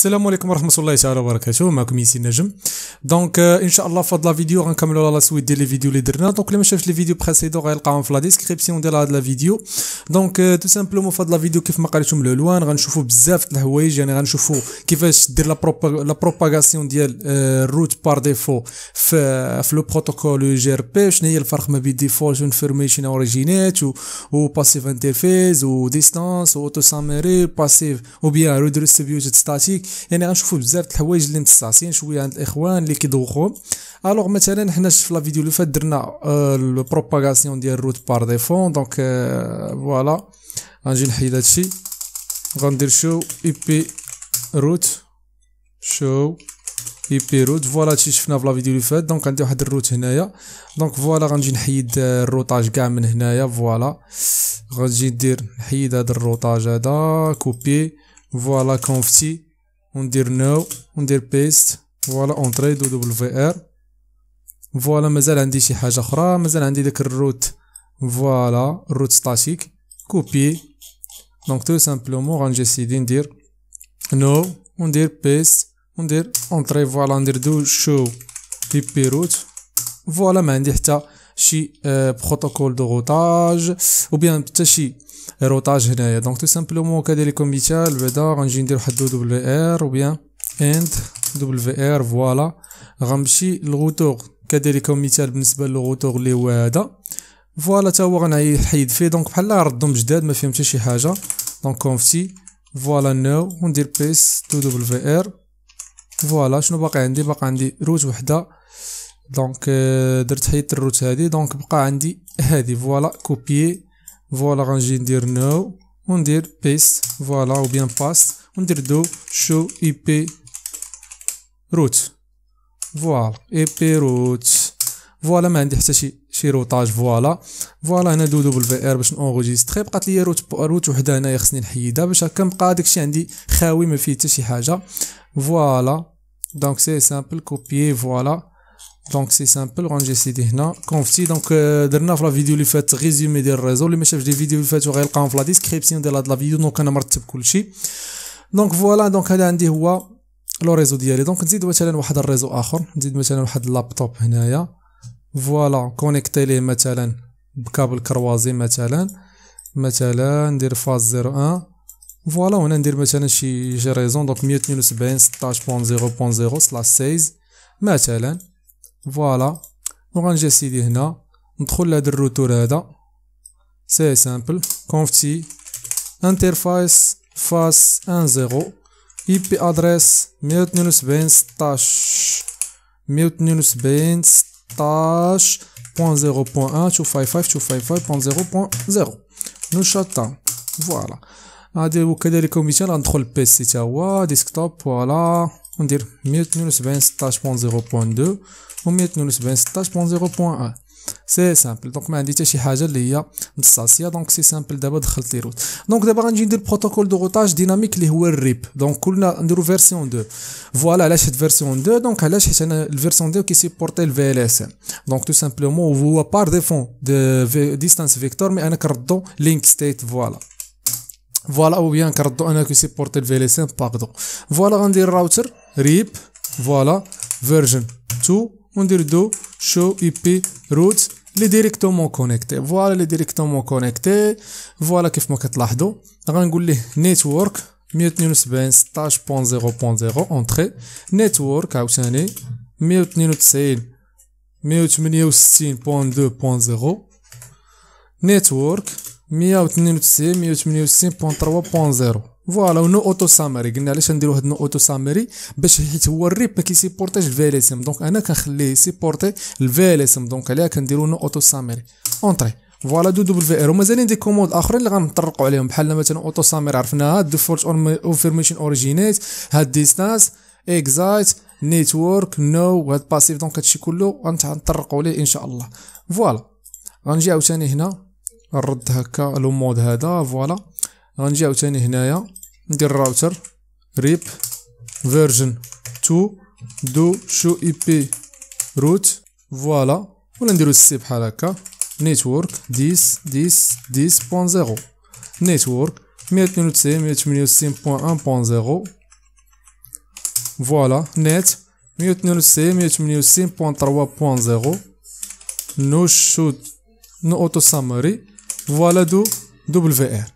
السلام عليكم ورحمة الله تعالى وبركاته. معكم ياسين نجم. donc ان شاء الله في هذا الفيديو غنكملوا la suite ديال les vidéos اللي درنا. donc اللي ما شافش les vidéos précédentes غيلقاهم في la description ديال هذا الفيديو donc tout simplement في هذا الفيديو كيف ما قريتم العنوان غنشوفوا بزاف د الحوايج. يعني غنشوفوا كيفاش دير la la propagation ديال ال route par défaut في في le protocole GRP شنو هي الفرق ما بين default-information originate و passive-interface و distance و auto-summary passive و bien redistributed static يعني غنشوفوا بزاف د الحوايج اللي متستعصين شوية عند الإخوان اللي كيدوخوا alors مثلا حنا في la vidéo اللي فات درنا ال propagation ديال ال route par défaut donc voilà غنجي نحيد هادشي. غندير show ip route show ip route voilà هادشي شفنا في la vidéo اللي فات. donc عندي واحد ال route هنايا. donc voilà غنجي نحيد ال routage كاع من هنايا. voilà غنجي ندير نحيد هاد ال routage هذا. copie voilà conf t وندير no وندير paste voilà entrée do wr voilà مازال عندي شي حاجة أخرى مازال عندي داك ال route voilà ال route statique copie donc tout simplement غنجي سيدي ندير no وندير paste وندير entrée voilà ندير do show ip route voilà ما عندي حتى شي protocole de routage ou bien حتى شي routage هنايا. donc tout simplement كذلك مثال بعدا غنجي ندير واحد WR ou bien end WR voilà. غنمشي للغوتور كذلك مثال بالنسبة للغوتور اللي هو هذا. voilà تا هو غنحيد فيه. donc بحال ردهم جداد ما فيهم حتى شي حاجة. donc conf t voilà no وندير paste do WR. voilà شنو باقي عندي؟ باقي عندي route وحدة. donc درت حيدت ال route هادي. donc بقى عندي هادي. voilà copier voilà غنجي ندير no وندير paste voilà ou bien paste وندير do show ip route voilà ip route voilà ما عندي حتى شي شي routage voilà voilà هنا do WR باش ن enregistrer بقات les routes route وحدة هنايا خصني نحيدها. باش هكا نبقى داكشي عندي خاوي ما فيه حتى شي حاجة. voilà donc c'est simple copier voilà donc c'est simple غنجي سيدي هنا conf t donc درنا في la vidéo اللي فات résumé ديال ال réseau اللي ما شافش les vidéos اللي فاتوا غيلقاهم في la description ديال هاد la vidéo donc أنا مرتب كلشي donc voilà donc هذا عندي هو le réseau ديالي donc نزيد مثلا واحد ال réseau اخر نزيد مثلا واحد اللابتوب هنايا voilà connecter ليه مثلا ب câble croisé مثلا مثلا ندير fast zéro un voilà وهنا ندير مثلا شي شي réseau donc مية تنين وسبعين ستاش point zéro point zéro slash seize مثلا voilà وغنجي سيدي هنا ندخل لهاد الروتور هذا c'est simple conf t en:interface fast un zéro ip address مية تنين وسبعين ستاش مية تنين وسبعين ستاش point zéro point un two five five two five five point zéro point zéro no shut voilà غادي وكذلك مثال غندخل PC تا هو desktop voilà وندير مية تنين وسبعين ستاش point zéro point deux و مية تنين وسبعين ستاش point zéro point un c'est simple donc ما عندي حتى شي حاجة اللي هي متصاصيه donc c'est simple دابا دخلت les routes donc دابا غنجي ندير protocole de routage dynamique اللي هو ال RIP donc كلنا نديرو version 2 voilà علاش هاد version 2 donc علاش حيت أنا ال version 2 كي supporter ال VLSM donc tout simplement هو par défaut de distance vector mais أنا كنردو link state voilà voilà ou bien كنردو أنا كي supporter ال VLSM pardon voilà غندير router RIP voilà version 2 وندير do show ip route les directement connectés voilà les directement connectés voilà كيف ما كتلاحظوا غنقول ليه network 172 16.0.0 entrer network عاوتاني 192 168.2.0 network 192 168.3.0 voilà و no auto-summary قلنا علاش نديرو هاد no auto-summary باش حيت هو ال RIP ما كي supporter ش ال VLSM donc أنا كنخليه ي supporter ال VLSM donc عليها كنديرو no auto-summary entrer voilà do WR ومازالين des commandes اخرين اللي غنطرقوا عليهم بحال مثلا auto-summary عرفناها default-information originate هاد distance exit network no هاد passive donc هادشي كله غنطرقوا عليه ان شاء الله voilà غنجي عاوتاني هنا نرد هكا le mode هذا voilà. غنجي عاوتاني هنايا. ندير router RIP. version 2 do. show ip. route. voilà. ولا نديرو سي بحال هكا. network. 10 10 10.0 network. 192 168.1.0 voilà. net 192.168.3.0 no shut. no auto-summary voilà do WR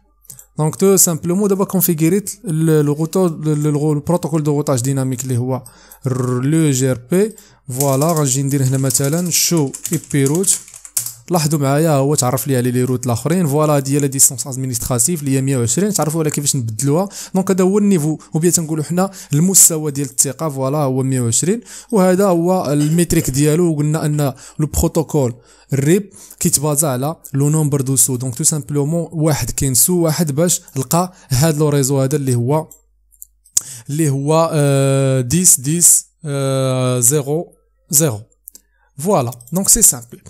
donc tout simplement دابا configurer ت ال protocole de routage dynamique اللي هو le RIP voilà غنجي ندير هنا مثلا show ip route لاحظوا معايا هو تعرف لي على les routes الآخرين voilà ديال la distance administrative اللي هي 120 تعرفوا على كيفاش نبدلوها. donc هذا هو ال niveau. ou bien تنقولوا حنا المستوى ديال الثقة voilà هو 120 وهذا هو ال métrique ديالو. وقلنا أن le protocole ال RIP كيت baser على le nombre de sauts. donc tout simplement واحد كاين saut واحد باش لقى هذا le réseau هذا اللي هو اللي هو 10 10 0 0 voilà donc c'est simple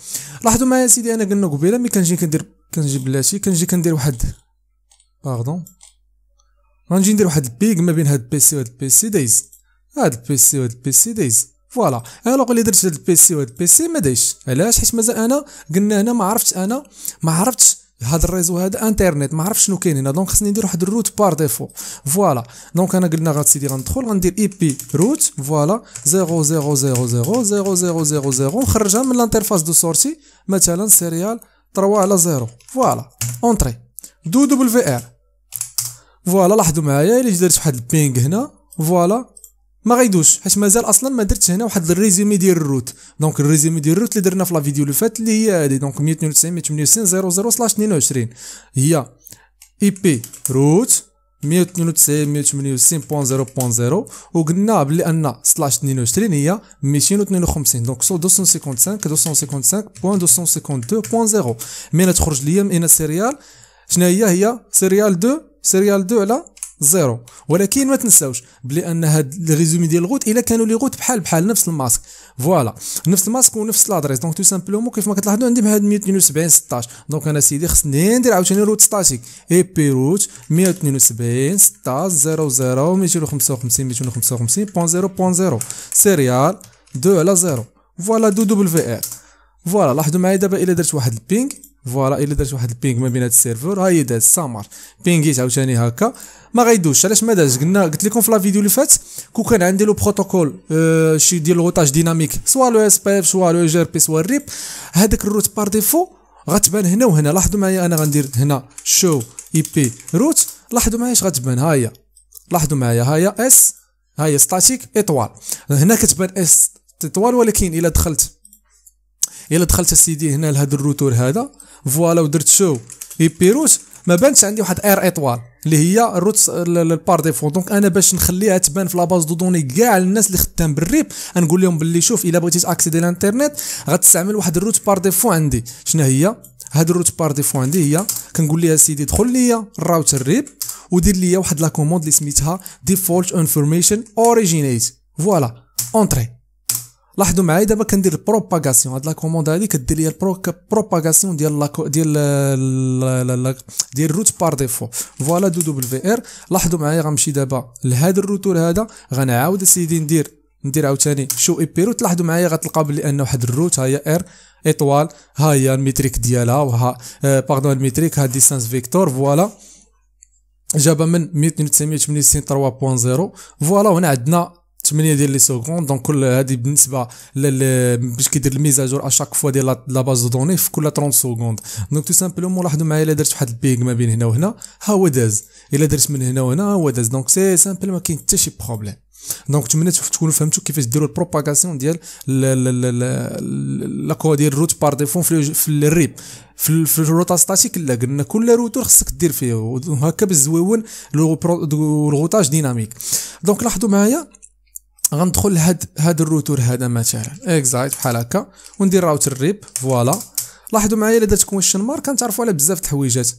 لاحظوا معايا سيدي انا قلنا قبيله ملي كنجي كندير كنجي بلاتي كنجي كندير واحد pardon غنجي ندير واحد ال ping ما بين هاد البيسي وهاد البيسي دايز هاد البيسي وهاد البيسي دايز فوالا أنا لو اللي درت هاد ال PC وهاد ال PC ما دايش علاش حيت مازال انا قلنا هنا ما عرفتش أنا ما عرفتش هذا ال réseau هذا إنترنت ما عرفتش شنو كاين هنا. donc خصني ندير واحد ال route par défaut voilà donc أنا قلنا غاد سيدي غندخل غندير ip route voilà 00000000 نخرجها من ال interface de sortie مثلا serial 3 على 0 voilà entrer do WR. voilà لاحظوا معايا إلا درت واحد ال ping هنا. voilà ما غيدوش حيت مازال أصلا ما درتش هنا واحد الريزومي ديال الروت. دونك الريزومي ديال الروت اللي درنا في la vidéo اللي فات اللي هي هادي donc 192 198 00 slash 22 هي ip route 192 198.0.0 وقلنا بلي أن slash 22 هي 252 donc سو 255 255.252.0 مين تخرج ليا من serial شنو هي؟ هي serial 2 serial 2 على zéro. ولكن ما تنساوش بلي أن هاد ال résumé ديال ال route إلا كانوا les routes بحال بحال نفس ال masque. voilà. نفس الماسك ونفس l'adresse donc tout simplement كيف ما كتلاحظوا عندي بهاد 172 16 donc أنا سيدي خصني ندير عاوتاني route statique ip route 172 16 00 255 255.0.0 serial 2 على 0 voilà do wr. voilà لاحظوا معايا دابا إلا درت واحد ال ping. voilà الا درت واحد البينغ ما بين هاد ال serveur ها هي داز ça marche. ping يت عاوتاني هكا. ما غيدوش علاش ما داز قلنا قلت لكم في la vidéo اللي فات كون كان عندي le protocole آه شي ديال ال routage dynamique. soit l'OSPF soit l'EIGRP soit ال RIP هذاك ال route par défaut غتبان هنا وهنا. لاحظوا معايا أنا غندير هنا show ip route لاحظوا معايا اش غتبان؟ ها هي. لاحظوا معايا. ها هي S ها هي statique étoile هنا كتبان S étoile ولكن إلا دخلت إلا دخلت سيدي هنا لهذا الروتور هذا voilà ودرت show. ip route ما بانش عندي واحد R étoile اللي هي ال route ال par défaut donc أنا باش نخليها تبان في la base de données كاع الناس اللي خدام ب ال RIP. نقول لهم باللي شوف إلا بغيتي t'accéder الانترنت غتستعمل واحد route par défaut عندي. شنو هي؟ هاد ال route par défaut عندي هي كنقول لها سيدي دخل ليا ال router rip ودير ليا واحد la commande اللي سميتها default-information originate voilà entrée لاحظوا معايا؟ دابا كندير ال propagation هاد la commande هادي كدير ليا ال propagation ديال لا ديال ديال ال route par défaut voilà do wr لاحظوا معايا غنمشي دابا لهذا الروتور هذا غنعاود سيدي ندير ندير عاوتاني show ip route لاحظوا معايا غتلقى بلي أن واحد route ها هي R étoile ها هي ال métrique ديالها وها pardon ال métrique ها distance vector voilà جابها من 192 3.0 voilà وهنا عندنا 8 ديال les secondes. donc كل هذه بالنسبة باش كيدير الميزاجور اشاك فوا ديال la base de données في كل 30 seconde. donc tout simplement لاحظوا معايا إلا درت واحد ال ping ما بين هنا وهنا ها هو داز. إلا درت من هنا وهنا هو داز. donc c'est simple ما كاين حتى شي problème donc نتمنى تكونوا فهمتوا كيفاش ديروا ال propagation ديال لا كو ديال الروت بار ديفون في الريب في الروتا ستاتيك لا قلنا. كل روتور خصك دير فيه. وهكا بالزويون ال routage dynamique donc لاحظوا معايا غندخل لهاد هاد الروتور هذا مثلا. exit بحال هكا. وندير router rip voilà لاحظوا معايا إلا درت question mark كنتعرفوا على بزاف د الحويجات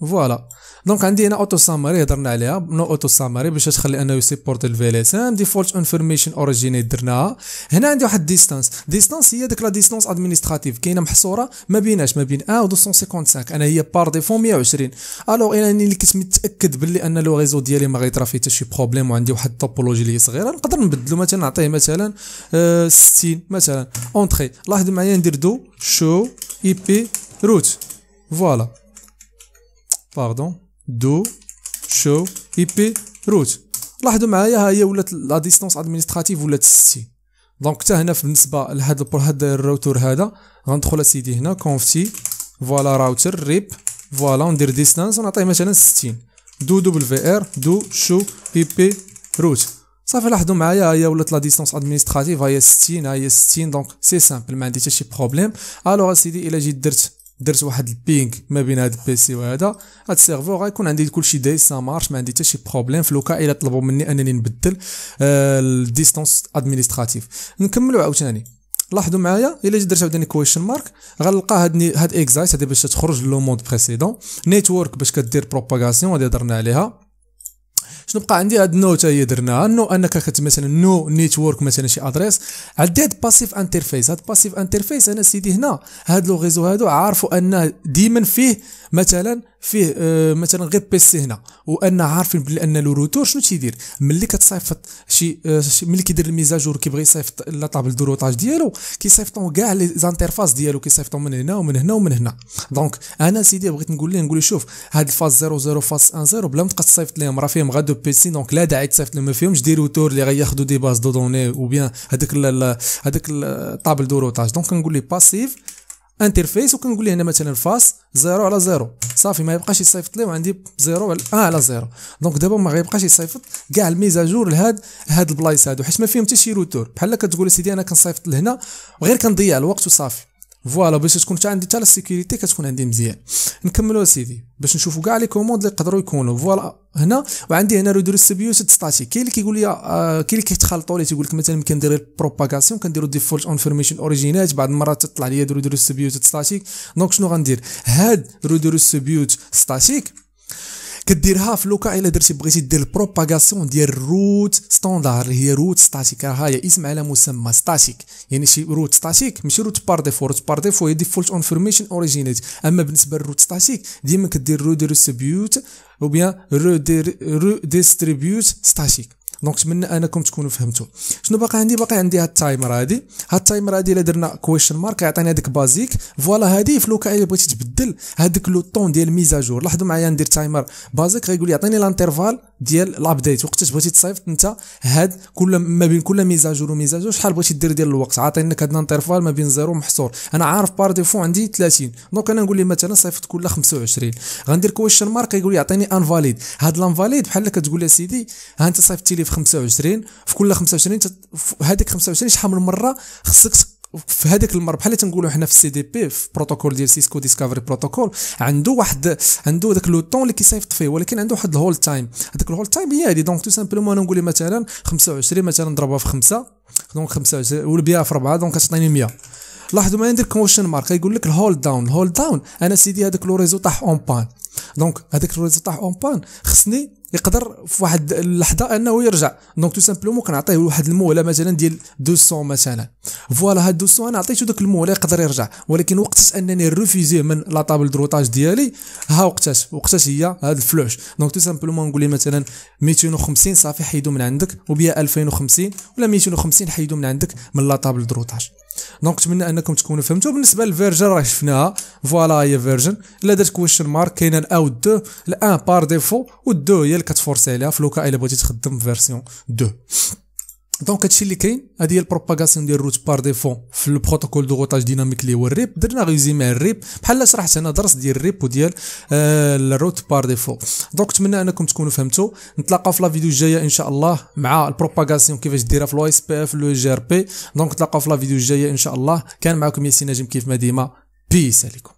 voilà donc عندي هنا auto-summary هضرنا عليها. no auto-summary باش تخلي أنه ي supporte ال VLSM default-information originate درناها. هنا عندي واحد distance distance هي ديك la distance administrative كاينة محصورة ما بيناش ما بين 1 و 255 أنا هي par défaut 120 alors أني إلا كنت متأكد باللي أن le réseau ديالي ما غيطرا فيه حتى شي problème وعندي واحد ال topologie اللي صغيرة نقدر نبدلو. مثلا نعطيه مثلا 60 مثلا entrée لاحظوا معايا ندير do show ip route voilà pardon do show ip route لاحظوا معايا ها هي ولات la distance administrative ولات 60 donc حتى هنا بالنسبة لهذا هذا الراوتر هذا غندخل اسيدي هنا conf t voilà router rip voilà ندير distance ونعطيه مثلا 60 do wr do show ip route صافي لاحظوا معايا هي ولات la distance administrative هي 60 هي 60 donc c'est simple ما عندي حتى شي problème alors اسيدي إلا جيت درت درت واحد ال ping ما بين هاد ال PC وهذا هاد ال serveur غيكون عندي كلشي دايز ça marche ما عندي حتى شي problème. في le cas إلا طلبوا مني أنني نبدل آه ال distance administrative. نكملوا عاوتاني. لاحظوا معايا إلا درت عاوتاني question mark غنلقى هاد هاد exit هادي باش تخرج le mode précédent network باش كدير propagation هادي هضرنا عليها. شنو بقى عندي هاد ال no هي درناها. no أنك كت مثلا no network مثلا شي adresse. عندي هاد passive-interface هاد passive-interface أنا سيدي هنا. هاد le réseau هادو عارفوا أن ديما فيه مثلا فيه آه مثلا غير PC هنا وأن عارفين بلي أن le routeur شنو تيدير؟ ملي كتصيفط شي آه ملي كيدير ال mise à jour كيبغي يصيفط la table de routage ديالو كيصيفطو كاع les interfaces ديالو كيصيفطو من هنا ومن هنا ومن هنا. donc أنا سيدي بغيت نقول ليه نقول شوف هاد ال fast 00 fast 10 بلا ما تبقى تصيفط لهم راه فيهم غير deux PC donc لا داعي تصيفط لهم ما فيهمش des routeurs اللي غياخذوا des bases de données ou bien هذاك هذاك ال table de routage. donc كنقول ليه passive-interface وكنقول ليه هنا مثلا fast 0 على 0 صافي ما يبقاش يصيفط. لي وعندي 0 على 1 على 0 donc دابا ما غيبقاش يصيفط. كاع ال mise à jour لهاد هاد البلايص هادو. حيت ما فيهم حتى شي روتور. بحال كتقول سيدي أنا كنصيفط لهنا وغير كنضيع الوقت وصافي. voilà باش تكون حتى عندي حتى ال sécurité كتكون عندي مزيان نكملوا اسيدي باش نشوفوا كاع les commandes اللي يقدروا يكونوا voilà هنا وعندي هنا redistribute static كاين اللي كيقول لي كاين اللي كيتخلطوا لي تيقول لك مثلا كندير propagation كنديروا default-information originate بعض المرات تطلع لي redistribute static donc شنو غندير هاد redistribute static كديرها في le cas إلا درتي بغيتي دير ال propagation ديال route standard اللي هي route statique راه هي اسم على مسمى statique يعني شي route statique ماشي route par défaut route par défaut هي default-information originate أما بالنسبة لل route statique ديما كدير redistribute ou bien redistribute static donc نتمنى أنكم تكونوا فهمتوا. شنو باقي عندي؟ باقي عندي هاد ال timer هادي. هاد ال timer هادي إلا درنا question mark يعطيني هذيك basic voilà هادي في le cas إلا بغيتي تبدل هذاك le temps ديال mise à jour لاحظوا معايا ندير timer basic غيقول لي يعطيني l'intervalle ديال ال update وقتاش بغيتي تصيفط أنت هاد كل ما بين كل ميزاجور وميزاجور شحال بغيتي دير ديال الوقت. عاطينك هاد ال intervalle ما بين زيرو محصور. أنا عارف par défaut عندي 30 donc أنا نقول لي مثلا صيفط كل 25 غندير question mark يقول لي يعطيني invalid هاد ال invalid بحال كتقول لي سيدي ها أنت صيفطتي لي 25 في كل 25 هذيك 25 شحال من مرة خصك في هذيك المرة بحال تنقولوا حنا في ال CDP في بروتوكول ديال Cisco Discovery Protocol عنده واحد عنده داك le temps اللي كيصيفط فيه ولكن عنده واحد ال hold time هذاك ال hold time هي هذه donc tout simplement أنا نقول مثلا 25 مثلا نضربها في 5 donc 25 ولا بها في 4 donc كتعطيني 100 لاحظوا ما ندير question mark يقول لك ال hold down ال hold down أنا سيدي هذاك le réseau طاح en panne donc هذاك réseau طاح en panne خصني يقدر في واحد اللحظة أنه يرجع. donc tout simplement كنعطيه واحد المهله مثلا ديال 200 مثلا. voilà هاد 200 أنا عطيته داك المهله يقدر يرجع. ولكن وقتاش أنني ريفيزي من la table de routage ديالي ها وقتاش؟ وقتاش هي هاد ال flush؟ donc tout simplement نقول لي مثلا 250 صافي حيدو من عندك ou bien 2050 ولا 250 حيدو من عندك من la table de routage donc نتمنى أنكم تكونوا فهمتوا. بالنسبة لل version راه شفناها voilà هي version. إلا درت question mark كاين الاو دو الان بار ديفو والدو هي اللي كتفورسي عليها. في le cas إلا بغيتي تخدم version 2 donc هادشي اللي كاين هادي هي ال propagation ديال ال route par défaut في ال protocole de routage dynamique اللي هو ال RIP درنا résumé ال RIP بحال شرحت أنا درس ديال ال RIP وديال ال route par défaut donc نتمنى انكم تكونوا فهمتوا نتلاقاو في la vidéo الجايه ان شاء الله مع ال propagation كيفاش ديرها في لو اس بي اف لو جي ار بي donc نتلاقاو في la vidéo الجايه ان شاء الله كان معكم ياسين نجم كيف ما ديما peace عليكم